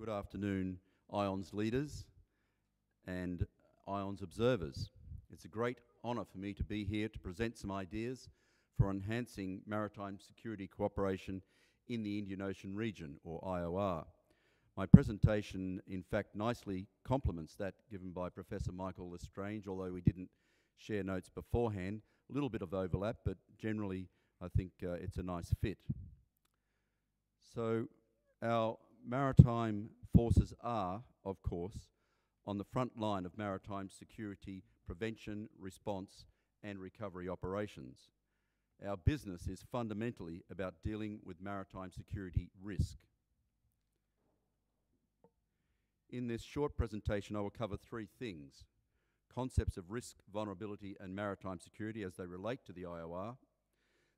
good afternoon, IONS leaders and IONS observers. It's a great honour for me to be here to present some ideas for enhancing maritime security cooperation in the Indian Ocean region, or IOR. My presentation, in fact, nicely complements that given by Professor Michael L'Estrange, although we didn't share notes beforehand. A little bit of overlap, but generally I think uh, it's a nice fit. So our maritime forces are, of course, on the front line of maritime security prevention, response, and recovery operations. Our business is fundamentally about dealing with maritime security risk. In this short presentation, I will cover three things. Concepts of risk, vulnerability, and maritime security as they relate to the IOR,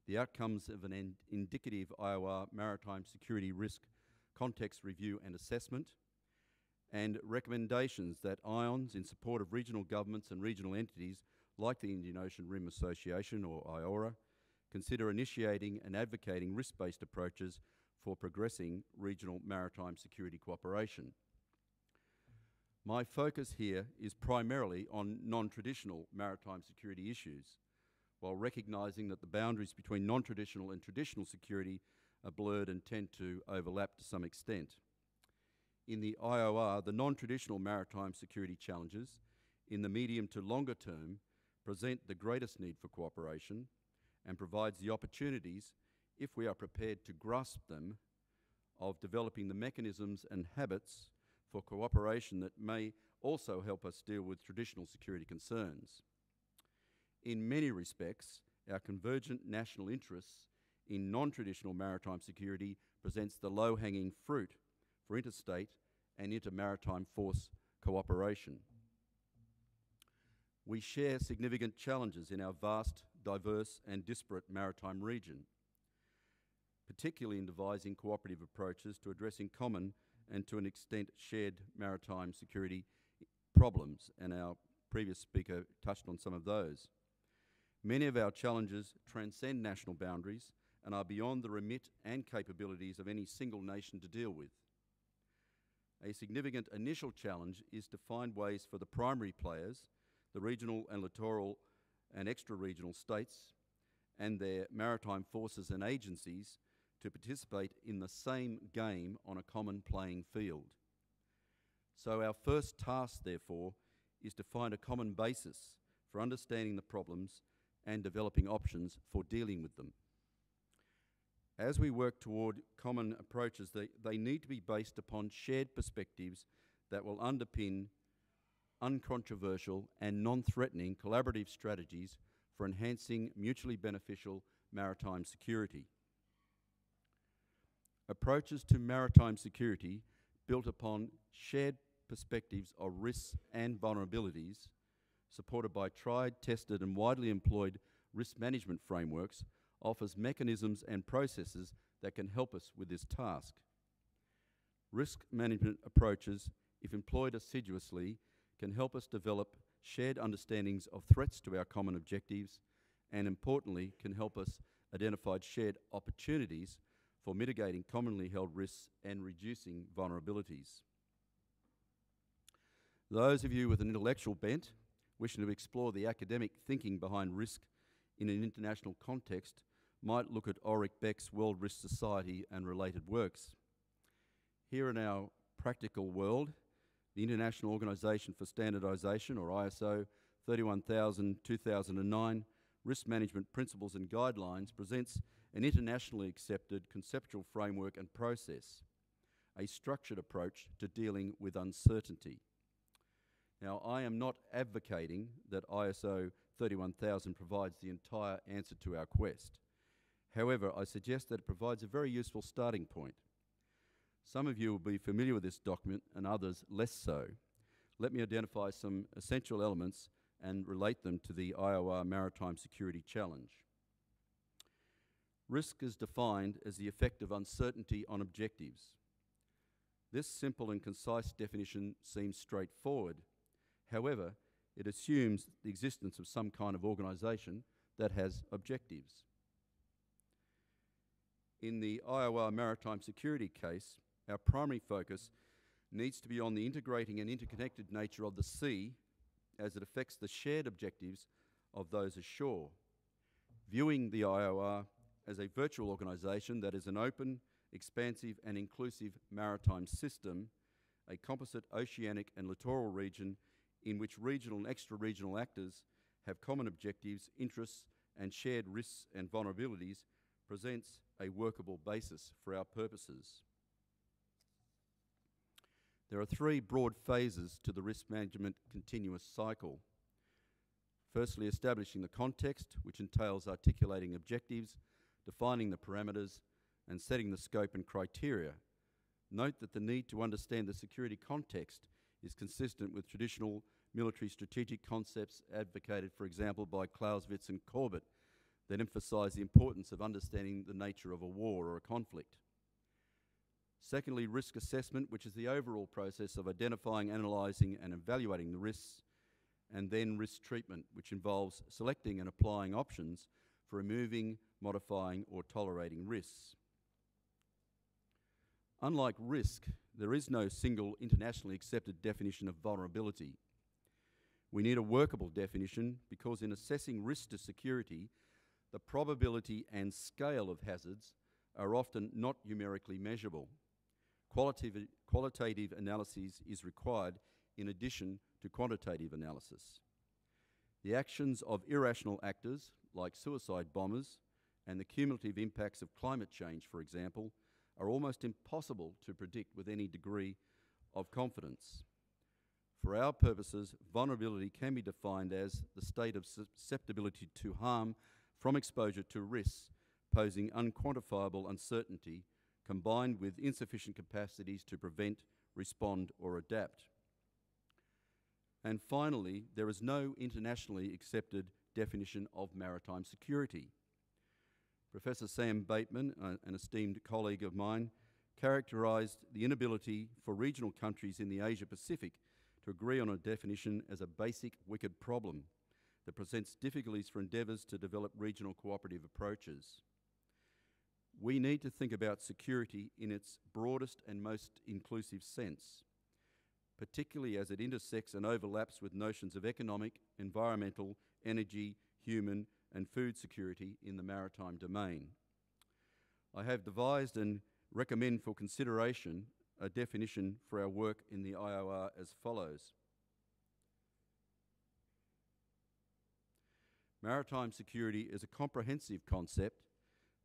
the outcomes of an indicative IOR maritime security risk context review and assessment, and recommendations that IONS, in support of regional governments and regional entities like the Indian Ocean Rim Association or IORA, consider initiating and advocating risk-based approaches for progressing regional maritime security cooperation. My focus here is primarily on non-traditional maritime security issues, while recognising that the boundaries between non-traditional and traditional security are blurred and tend to overlap to some extent. In the IOR, the non-traditional maritime security challenges in the medium to longer term present the greatest need for cooperation and provides the opportunities, if we are prepared to grasp them, of developing the mechanisms and habits for cooperation that may also help us deal with traditional security concerns. In many respects, our convergent national interests in non-traditional maritime security presents the low-hanging fruit for interstate and intermaritime force cooperation. We share significant challenges in our vast, diverse and disparate maritime region, particularly in devising cooperative approaches to addressing common and to an extent shared maritime security problems, and our previous speaker touched on some of those. Many of our challenges transcend national boundaries and are beyond the remit and capabilities of any single nation to deal with. A significant initial challenge is to find ways for the primary players, the regional and littoral and extra-regional states, and their maritime forces and agencies to participate in the same game on a common playing field. So our first task, therefore, is to find a common basis for understanding the problems and developing options for dealing with them as we work toward common approaches, they, they need to be based upon shared perspectives that will underpin uncontroversial and non-threatening collaborative strategies for enhancing mutually beneficial maritime security. Approaches to maritime security built upon shared perspectives of risks and vulnerabilities, supported by tried, tested and widely employed risk management frameworks offers mechanisms and processes that can help us with this task. Risk management approaches, if employed assiduously, can help us develop shared understandings of threats to our common objectives and importantly can help us identify shared opportunities for mitigating commonly held risks and reducing vulnerabilities. Those of you with an intellectual bent wishing to explore the academic thinking behind risk in an international context might look at Ulrich Beck's World Risk Society and related works. Here in our practical world, the International Organization for Standardization, or ISO 31000-2009, Risk Management Principles and Guidelines presents an internationally accepted conceptual framework and process, a structured approach to dealing with uncertainty. Now, I am not advocating that ISO 31000 provides the entire answer to our quest. However, I suggest that it provides a very useful starting point. Some of you will be familiar with this document and others less so. Let me identify some essential elements and relate them to the IOR Maritime Security Challenge. Risk is defined as the effect of uncertainty on objectives. This simple and concise definition seems straightforward. However, it assumes the existence of some kind of organisation that has objectives. In the IOR maritime security case, our primary focus needs to be on the integrating and interconnected nature of the sea as it affects the shared objectives of those ashore. Viewing the IOR as a virtual organisation that is an open, expansive, and inclusive maritime system, a composite oceanic and littoral region in which regional and extra regional actors have common objectives, interests, and shared risks and vulnerabilities, presents a workable basis for our purposes. There are three broad phases to the risk management continuous cycle. Firstly, establishing the context, which entails articulating objectives, defining the parameters, and setting the scope and criteria. Note that the need to understand the security context is consistent with traditional military strategic concepts advocated, for example, by Clausewitz and Corbett, that emphasize the importance of understanding the nature of a war or a conflict. Secondly, risk assessment, which is the overall process of identifying, analysing, and evaluating the risks. And then risk treatment, which involves selecting and applying options for removing, modifying, or tolerating risks. Unlike risk, there is no single internationally accepted definition of vulnerability. We need a workable definition because, in assessing risk to security, the probability and scale of hazards are often not numerically measurable. Qualitative, qualitative analysis is required in addition to quantitative analysis. The actions of irrational actors, like suicide bombers, and the cumulative impacts of climate change, for example, are almost impossible to predict with any degree of confidence. For our purposes, vulnerability can be defined as the state of susceptibility to harm from exposure to risks posing unquantifiable uncertainty combined with insufficient capacities to prevent, respond, or adapt. And finally, there is no internationally accepted definition of maritime security. Professor Sam Bateman, an esteemed colleague of mine, characterized the inability for regional countries in the Asia Pacific to agree on a definition as a basic wicked problem that presents difficulties for endeavours to develop regional cooperative approaches we need to think about security in its broadest and most inclusive sense, particularly as it intersects and overlaps with notions of economic, environmental, energy, human, and food security in the maritime domain. I have devised and recommend for consideration a definition for our work in the IOR as follows. Maritime security is a comprehensive concept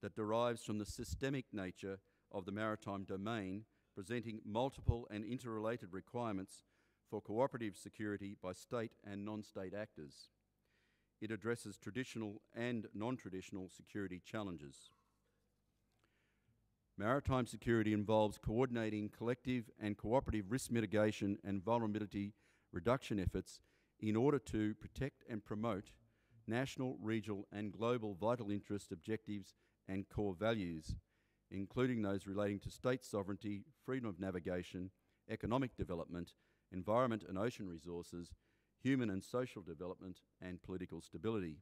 that derives from the systemic nature of the maritime domain, presenting multiple and interrelated requirements for cooperative security by state and non-state actors. It addresses traditional and non-traditional security challenges. Maritime security involves coordinating collective and cooperative risk mitigation and vulnerability reduction efforts in order to protect and promote national, regional and global vital interest objectives and core values, including those relating to state sovereignty, freedom of navigation, economic development, environment and ocean resources, human and social development, and political stability.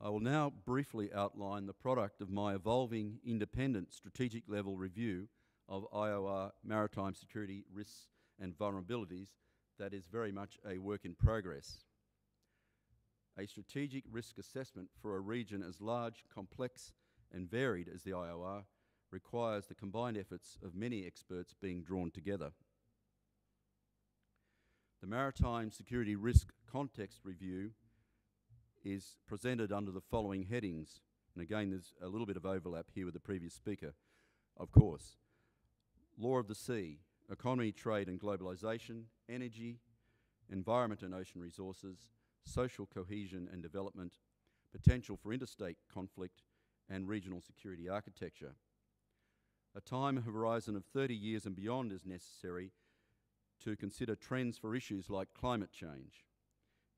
I will now briefly outline the product of my evolving independent strategic level review of IOR maritime security risks and vulnerabilities that is very much a work in progress a strategic risk assessment for a region as large, complex, and varied as the IOR requires the combined efforts of many experts being drawn together. The Maritime Security Risk Context Review is presented under the following headings. And again, there's a little bit of overlap here with the previous speaker, of course. Law of the Sea, Economy, Trade and Globalisation, Energy, Environment and Ocean Resources, social cohesion and development, potential for interstate conflict, and regional security architecture. A time horizon of 30 years and beyond is necessary to consider trends for issues like climate change.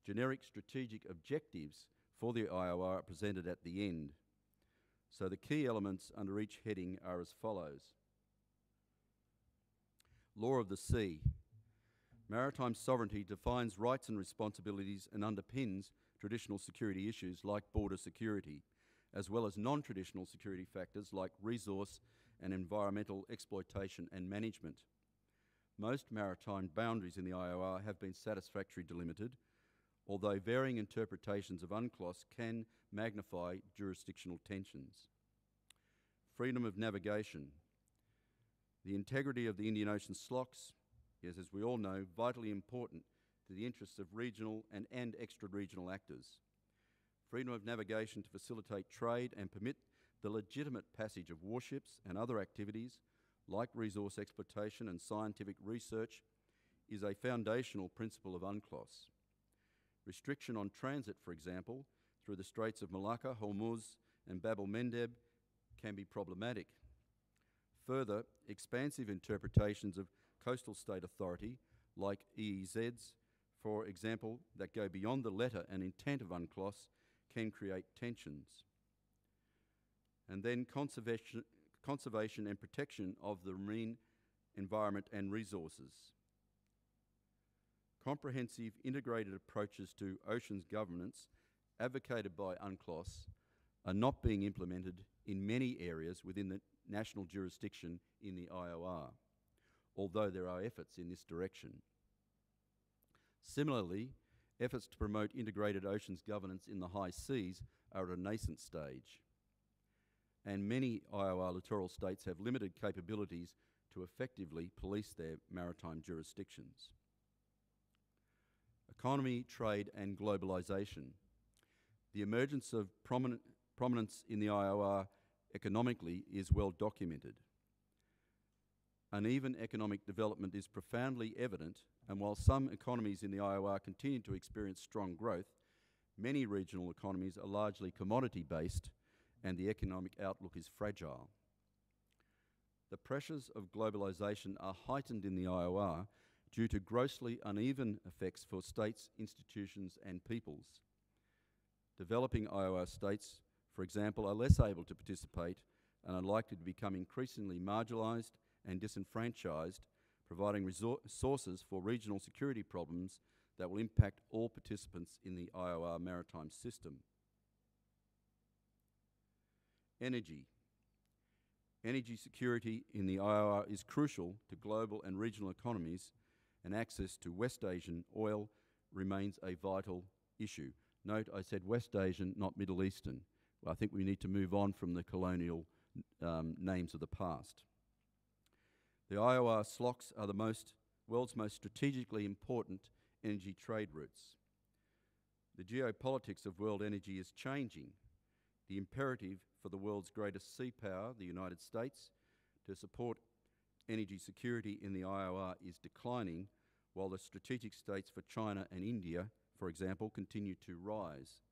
Generic strategic objectives for the IOR are presented at the end. So the key elements under each heading are as follows. Law of the Sea, Maritime sovereignty defines rights and responsibilities and underpins traditional security issues like border security, as well as non traditional security factors like resource and environmental exploitation and management. Most maritime boundaries in the IOR have been satisfactorily delimited, although varying interpretations of UNCLOS can magnify jurisdictional tensions. Freedom of navigation. The integrity of the Indian Ocean SLOCs is, as we all know, vitally important to the interests of regional and, and extra-regional actors. Freedom of navigation to facilitate trade and permit the legitimate passage of warships and other activities like resource exploitation and scientific research is a foundational principle of UNCLOS. Restriction on transit, for example, through the Straits of Malacca, Hormuz, and Bab el Mandeb can be problematic. Further, expansive interpretations of coastal state authority, like EEZs, for example, that go beyond the letter and intent of UNCLOS, can create tensions. And then conservation, conservation and protection of the marine environment and resources. Comprehensive integrated approaches to oceans governance advocated by UNCLOS are not being implemented in many areas within the national jurisdiction in the IOR, although there are efforts in this direction. Similarly, efforts to promote integrated oceans governance in the high seas are at a nascent stage and many IOR littoral states have limited capabilities to effectively police their maritime jurisdictions. Economy, trade, and globalisation. The emergence of prominent, prominence in the IOR economically is well documented. Uneven economic development is profoundly evident, and while some economies in the IOR continue to experience strong growth, many regional economies are largely commodity based and the economic outlook is fragile. The pressures of globalisation are heightened in the IOR due to grossly uneven effects for states, institutions, and peoples. Developing IOR states, for example, are less able to participate and are likely to become increasingly marginalised and disenfranchised, providing resources for regional security problems that will impact all participants in the IOR maritime system. Energy. Energy security in the IOR is crucial to global and regional economies, and access to West Asian oil remains a vital issue. Note I said West Asian, not Middle Eastern. Well, I think we need to move on from the colonial um, names of the past. The IOR SLOCs are the most, world's most strategically important energy trade routes. The geopolitics of world energy is changing. The imperative for the world's greatest sea power, the United States, to support energy security in the IOR is declining, while the strategic states for China and India, for example, continue to rise.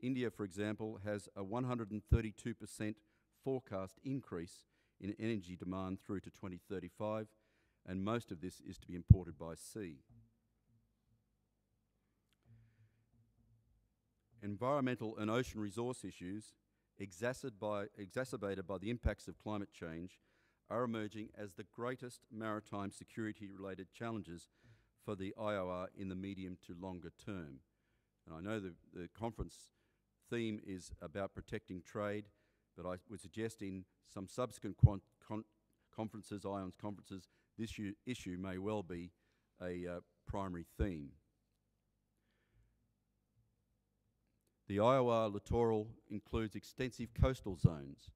India, for example, has a 132% forecast increase in energy demand through to 2035, and most of this is to be imported by sea. Environmental and ocean resource issues exacerbated by the impacts of climate change, are emerging as the greatest maritime security related challenges for the IOR in the medium to longer term. And I know the, the conference theme is about protecting trade, but I would suggest in some subsequent con conferences, IONS conferences, this issue may well be a uh, primary theme. The IOR littoral includes extensive coastal zones.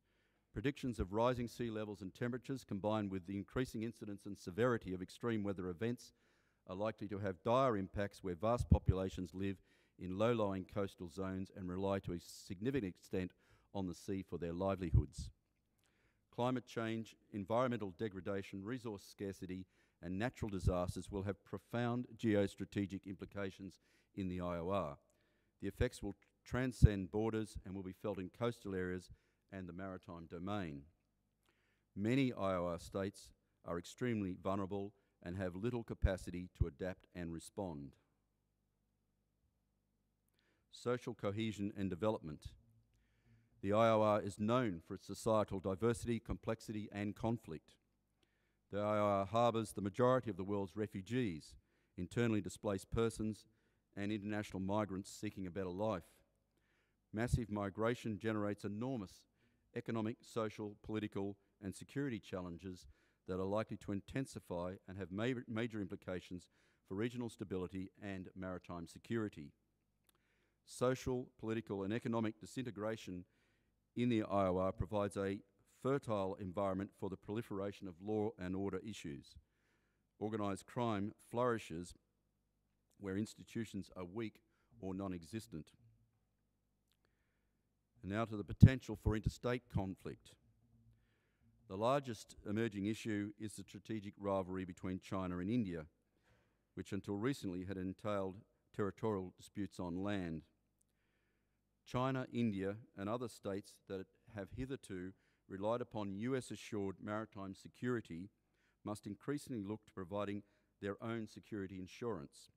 Predictions of rising sea levels and temperatures combined with the increasing incidence and severity of extreme weather events are likely to have dire impacts where vast populations live in low-lying coastal zones and rely to a significant extent on the sea for their livelihoods. Climate change, environmental degradation, resource scarcity and natural disasters will have profound geostrategic implications in the IOR. The effects will transcend borders and will be felt in coastal areas and the maritime domain. Many IOR states are extremely vulnerable and have little capacity to adapt and respond. Social cohesion and development. The IOR is known for its societal diversity, complexity and conflict. The IOR harbours the majority of the world's refugees, internally displaced persons and international migrants seeking a better life. Massive migration generates enormous economic, social, political, and security challenges that are likely to intensify and have ma major implications for regional stability and maritime security. Social, political, and economic disintegration in the IOR provides a fertile environment for the proliferation of law and order issues. Organised crime flourishes where institutions are weak or non-existent. And now to the potential for interstate conflict. The largest emerging issue is the strategic rivalry between China and India, which until recently had entailed territorial disputes on land. China, India, and other states that have hitherto relied upon US assured maritime security must increasingly look to providing their own security insurance.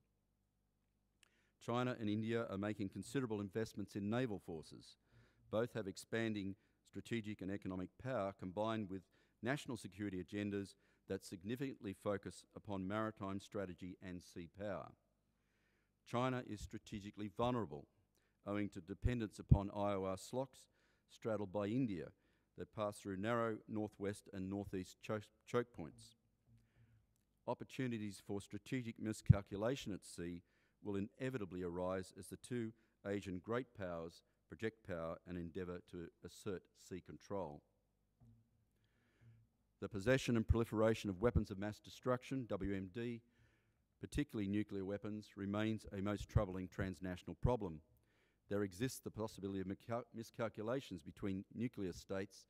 China and India are making considerable investments in naval forces. Both have expanding strategic and economic power combined with national security agendas that significantly focus upon maritime strategy and sea power. China is strategically vulnerable owing to dependence upon IOR SLOCs straddled by India that pass through narrow northwest and northeast cho choke points. Opportunities for strategic miscalculation at sea will inevitably arise as the two Asian great powers project power and endeavour to assert sea control. The possession and proliferation of weapons of mass destruction, WMD, particularly nuclear weapons, remains a most troubling transnational problem. There exists the possibility of miscalculations between nuclear states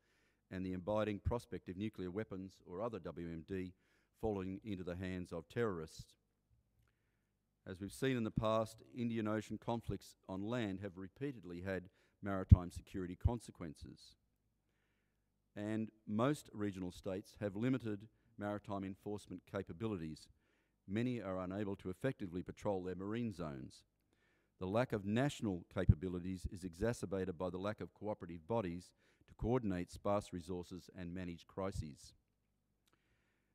and the abiding prospect of nuclear weapons or other WMD falling into the hands of terrorists. As we've seen in the past, Indian Ocean conflicts on land have repeatedly had maritime security consequences. And most regional states have limited maritime enforcement capabilities. Many are unable to effectively patrol their marine zones. The lack of national capabilities is exacerbated by the lack of cooperative bodies to coordinate sparse resources and manage crises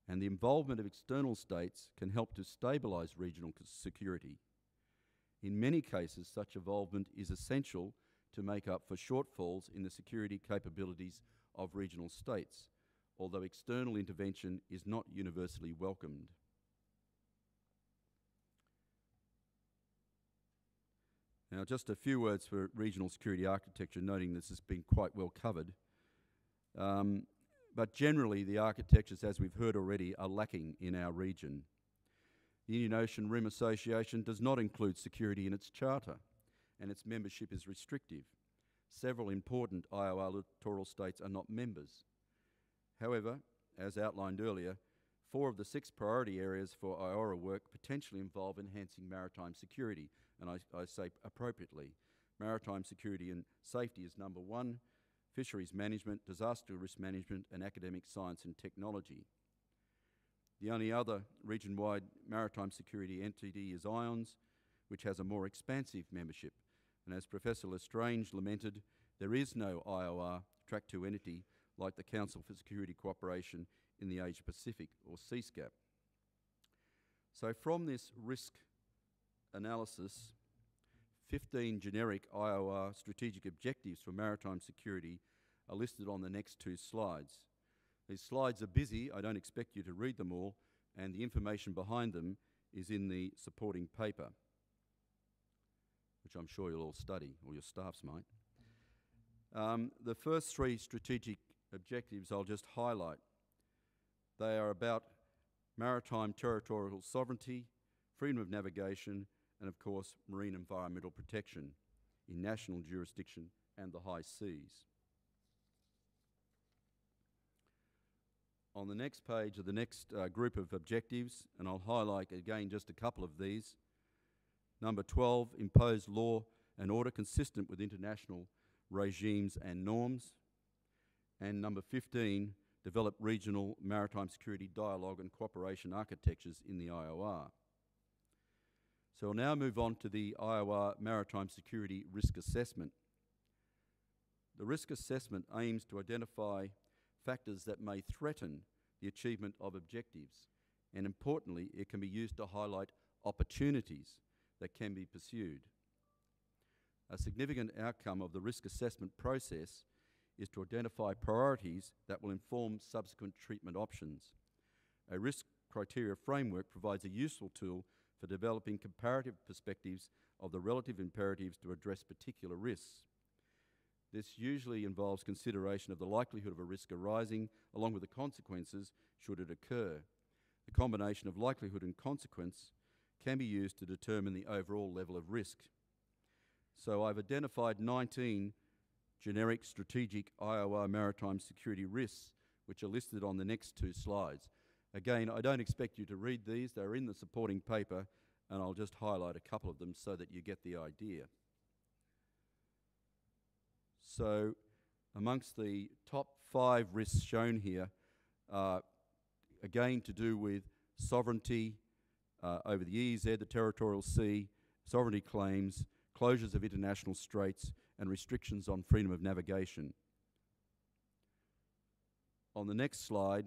and the involvement of external states can help to stabilize regional security. In many cases, such involvement is essential to make up for shortfalls in the security capabilities of regional states, although external intervention is not universally welcomed. Now, just a few words for regional security architecture, noting this has been quite well covered. Um, but generally, the architectures, as we've heard already, are lacking in our region. The Indian Ocean Rim Association does not include security in its charter, and its membership is restrictive. Several important IOR littoral states are not members. However, as outlined earlier, four of the six priority areas for IORA work potentially involve enhancing maritime security, and I, I say appropriately. Maritime security and safety is number one, fisheries management, disaster risk management, and academic science and technology. The only other region-wide maritime security entity is IONS, which has a more expansive membership. And as Professor L'Estrange lamented, there is no IOR Track 2 entity like the Council for Security Cooperation in the Asia Pacific, or CSCAP. So from this risk analysis, 15 generic IOR strategic objectives for maritime security are listed on the next two slides. These slides are busy, I don't expect you to read them all, and the information behind them is in the supporting paper, which I'm sure you'll all study, or your staffs might. Um, the first three strategic objectives I'll just highlight. They are about maritime territorial sovereignty, freedom of navigation, and of course, marine environmental protection in national jurisdiction and the high seas. On the next page are the next uh, group of objectives, and I'll highlight again just a couple of these. Number 12, impose law and order consistent with international regimes and norms. And number 15, develop regional maritime security dialogue and cooperation architectures in the IOR. So we'll now move on to the IOR Maritime Security Risk Assessment. The risk assessment aims to identify factors that may threaten the achievement of objectives, and importantly, it can be used to highlight opportunities that can be pursued. A significant outcome of the risk assessment process is to identify priorities that will inform subsequent treatment options. A risk criteria framework provides a useful tool for developing comparative perspectives of the relative imperatives to address particular risks. This usually involves consideration of the likelihood of a risk arising along with the consequences should it occur. The combination of likelihood and consequence can be used to determine the overall level of risk. So I've identified 19 generic strategic IOR maritime security risks, which are listed on the next two slides. Again, I don't expect you to read these, they're in the supporting paper, and I'll just highlight a couple of them so that you get the idea. So, amongst the top five risks shown here, again to do with sovereignty uh, over the EEZ, the territorial sea, sovereignty claims, closures of international straits, and restrictions on freedom of navigation. On the next slide,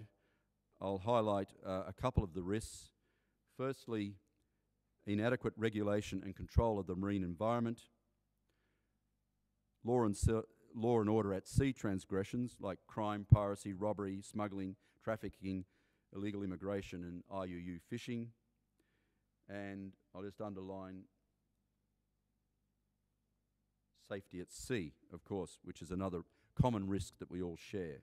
I'll highlight uh, a couple of the risks. Firstly, inadequate regulation and control of the marine environment, law and, law and order at sea transgressions like crime, piracy, robbery, smuggling, trafficking, illegal immigration, and IUU fishing. And I'll just underline safety at sea, of course, which is another common risk that we all share.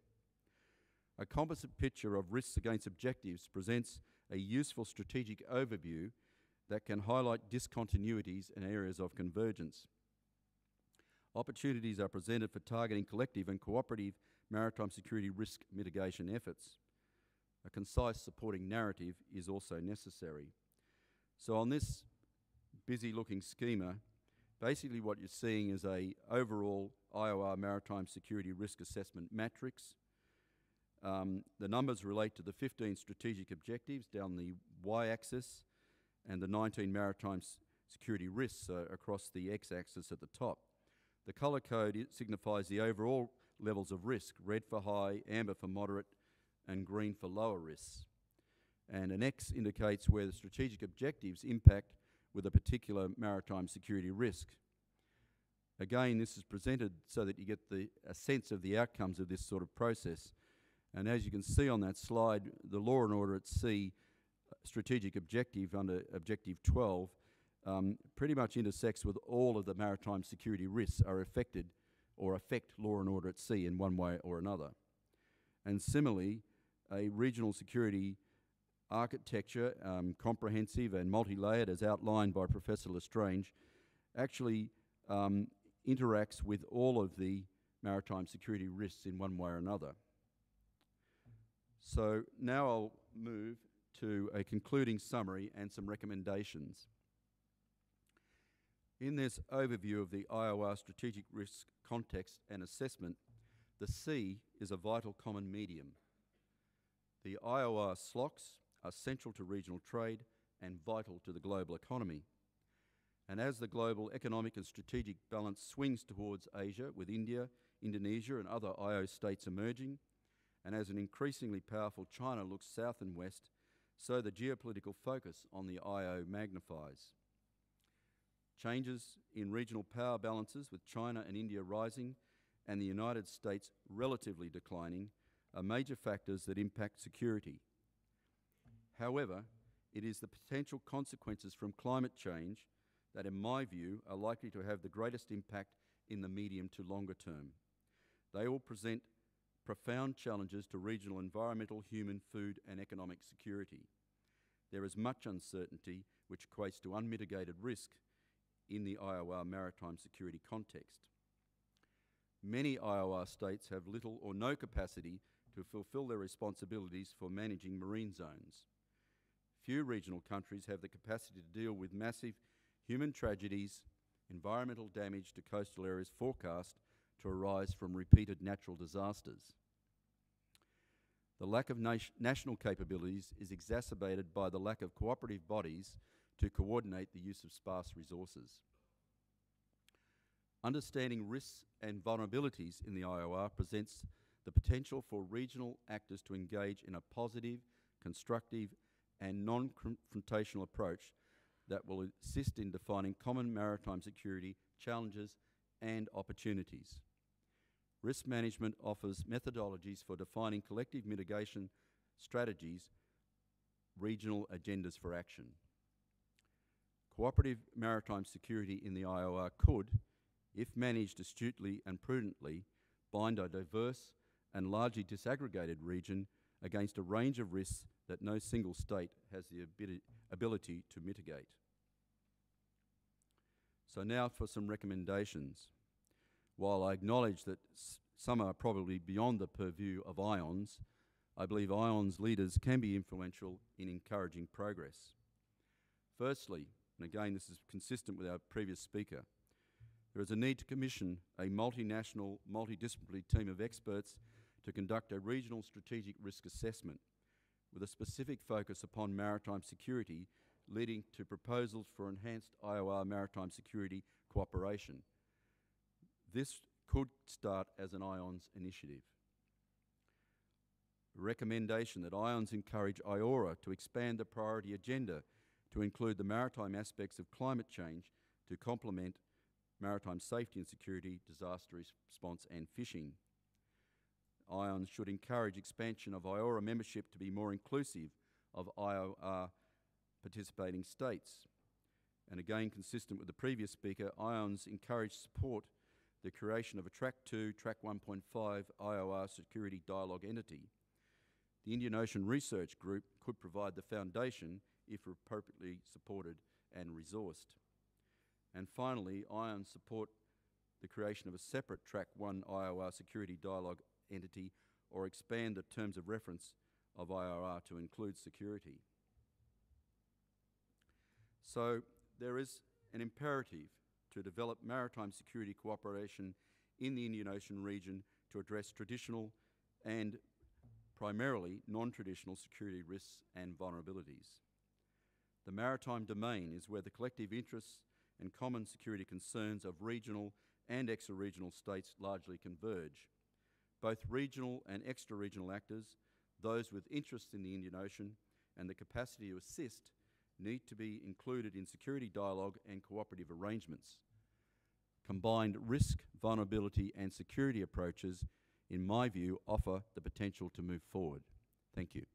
A composite picture of risks against objectives presents a useful strategic overview that can highlight discontinuities and areas of convergence. Opportunities are presented for targeting collective and cooperative maritime security risk mitigation efforts. A concise supporting narrative is also necessary. So on this busy looking schema, basically what you're seeing is a overall IOR maritime security risk assessment matrix um, the numbers relate to the 15 strategic objectives down the y-axis and the 19 maritime security risks uh, across the x-axis at the top. The colour code signifies the overall levels of risk, red for high, amber for moderate, and green for lower risks. And an X indicates where the strategic objectives impact with a particular maritime security risk. Again, this is presented so that you get the, a sense of the outcomes of this sort of process. And as you can see on that slide, the law and order at sea strategic objective under Objective 12 um, pretty much intersects with all of the maritime security risks are affected or affect law and order at sea in one way or another. And similarly, a regional security architecture, um, comprehensive and multi-layered as outlined by Professor L'Estrange, actually um, interacts with all of the maritime security risks in one way or another. So now I'll move to a concluding summary and some recommendations. In this overview of the IOR strategic risk context and assessment, the sea is a vital common medium. The IOR SLOCs are central to regional trade and vital to the global economy. And as the global economic and strategic balance swings towards Asia, with India, Indonesia, and other IO states emerging, and as an increasingly powerful China looks south and west, so the geopolitical focus on the IO magnifies. Changes in regional power balances with China and India rising and the United States relatively declining are major factors that impact security. However, it is the potential consequences from climate change that, in my view, are likely to have the greatest impact in the medium to longer term. They will present profound challenges to regional environmental, human, food, and economic security. There is much uncertainty which equates to unmitigated risk in the IOR maritime security context. Many IOR states have little or no capacity to fulfill their responsibilities for managing marine zones. Few regional countries have the capacity to deal with massive human tragedies, environmental damage to coastal areas forecast to arise from repeated natural disasters. The lack of national capabilities is exacerbated by the lack of cooperative bodies to coordinate the use of sparse resources. Understanding risks and vulnerabilities in the IOR presents the potential for regional actors to engage in a positive, constructive, and non-confrontational approach that will assist in defining common maritime security challenges and opportunities. Risk management offers methodologies for defining collective mitigation strategies, regional agendas for action. Cooperative maritime security in the IOR could, if managed astutely and prudently, bind a diverse and largely disaggregated region against a range of risks that no single state has the abili- ability to mitigate. So, now for some recommendations. While I acknowledge that some are probably beyond the purview of IONS, I believe IONS leaders can be influential in encouraging progress. Firstly, and again this is consistent with our previous speaker, there is a need to commission a multinational, multidisciplinary team of experts to conduct a regional strategic risk assessment with a specific focus upon maritime security, leading to proposals for enhanced IOR maritime security cooperation. This could start as an IONS initiative. Recommendation that IONS encourage IORA to expand the priority agenda to include the maritime aspects of climate change to complement maritime safety and security, disaster response, and fishing. IONS should encourage expansion of IORA membership to be more inclusive of IOR participating states. And again, consistent with the previous speaker, IONS encourage support the creation of a Track 2, Track 1.5 IOR security dialogue entity. The Indian Ocean Research Group could provide the foundation if appropriately supported and resourced. And finally, IONS support the creation of a separate Track 1 IOR security dialogue entity or expand the terms of reference of IRR to include security. So there is an imperative to develop maritime security cooperation in the Indian Ocean region to address traditional and primarily non-traditional security risks and vulnerabilities. The maritime domain is where the collective interests and common security concerns of regional and extra-regional states largely converge. Both regional and extra-regional actors, those with interests in the Indian Ocean and the capacity to assist, need to be included in security dialogue and cooperative arrangements. Combined risk, vulnerability and security approaches, in my view, offer the potential to move forward. Thank you.